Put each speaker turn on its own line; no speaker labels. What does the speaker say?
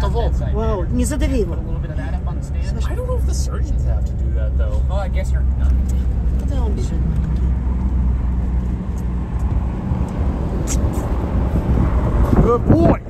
готово.
Вау, не.
I don't know if the surgeons have to do that though.
Oh, I guess you're
Куда он бежит?
Good boy.